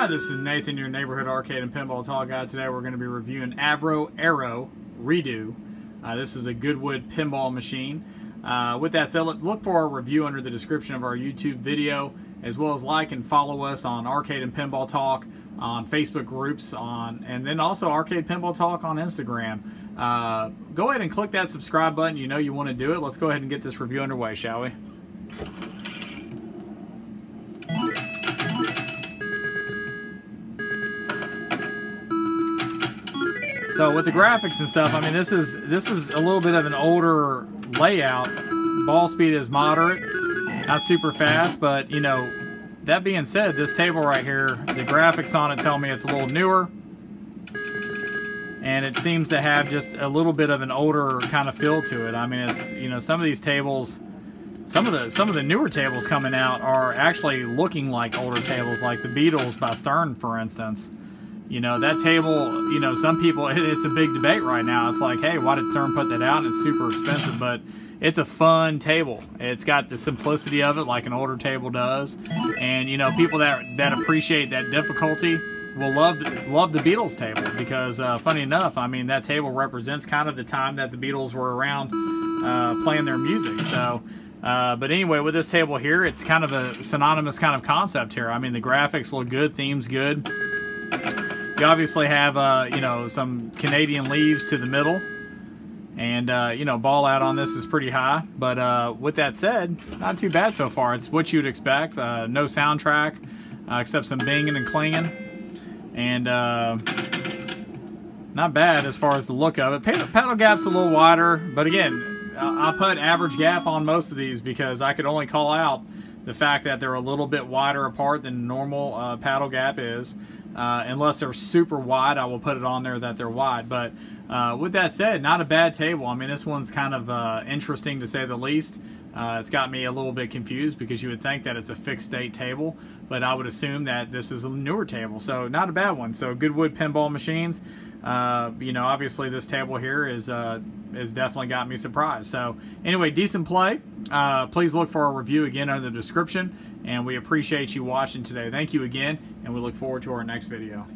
Hi, this is Nathan, your neighborhood arcade and pinball talk guy. Today we're going to be reviewing Avro Arrow Redo. Uh, this is a Goodwood pinball machine. Uh, with that said, look for our review under the description of our YouTube video, as well as like and follow us on Arcade and Pinball Talk on Facebook groups, on and then also Arcade Pinball Talk on Instagram. Uh, go ahead and click that subscribe button. You know you want to do it. Let's go ahead and get this review underway, shall we? So with the graphics and stuff, I mean, this is this is a little bit of an older layout. Ball speed is moderate, not super fast, but you know, that being said, this table right here, the graphics on it tell me it's a little newer. And it seems to have just a little bit of an older kind of feel to it. I mean, it's, you know, some of these tables, some of the some of the newer tables coming out are actually looking like older tables, like the Beatles by Stern, for instance. You know, that table, you know, some people, it's a big debate right now. It's like, hey, why did Stern put that out? And It's super expensive, but it's a fun table. It's got the simplicity of it like an older table does. And, you know, people that, that appreciate that difficulty will love love the Beatles table because, uh, funny enough, I mean, that table represents kind of the time that the Beatles were around uh, playing their music. So, uh, but anyway, with this table here, it's kind of a synonymous kind of concept here. I mean, the graphics look good, theme's good. You obviously have, uh, you know, some Canadian leaves to the middle. And, uh, you know, ball out on this is pretty high. But uh, with that said, not too bad so far. It's what you'd expect. Uh, no soundtrack, uh, except some binging and clanging. And uh, not bad as far as the look of it. Pedal gap's a little wider. But again, I put average gap on most of these because I could only call out the fact that they're a little bit wider apart than normal uh, paddle gap is. Uh, unless they're super wide, I will put it on there that they're wide. But uh, with that said, not a bad table. I mean, this one's kind of uh, interesting to say the least. Uh, it's got me a little bit confused because you would think that it's a fixed state table, but I would assume that this is a newer table. So not a bad one. So Goodwood Pinball Machines. Uh, you know, obviously this table here is uh, is definitely got me surprised. So anyway, decent play. Uh, please look for our review again under the description, and we appreciate you watching today. Thank you again, and we look forward to our next video.